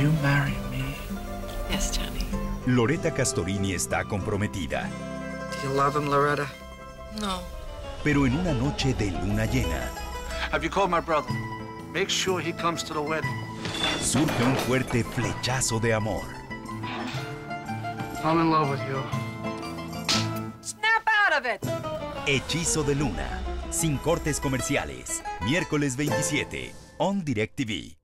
Will you marry me? Yes, Johnny. Loretta Castorini está comprometida, Do you love him, Loretta? No. pero en una noche de luna llena Have you called my brother? Make sure he comes to the wedding. surge un fuerte flechazo de amor. I'm in love with you. Snap out of it! Hechizo de luna, sin cortes comerciales, miércoles 27, on DirecTV.